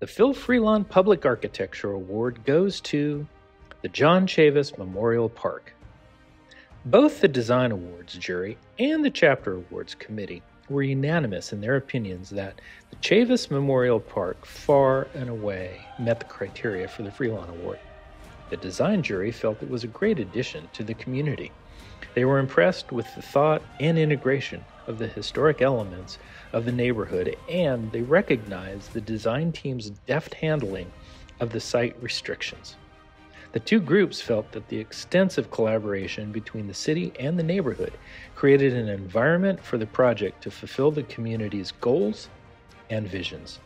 The Phil Freelon Public Architecture Award goes to the John Chavis Memorial Park. Both the Design Awards jury and the Chapter Awards committee were unanimous in their opinions that the Chavis Memorial Park far and away met the criteria for the Freelon Award. The design jury felt it was a great addition to the community. They were impressed with the thought and integration of the historic elements of the neighborhood, and they recognized the design team's deft handling of the site restrictions. The two groups felt that the extensive collaboration between the city and the neighborhood created an environment for the project to fulfill the community's goals and visions.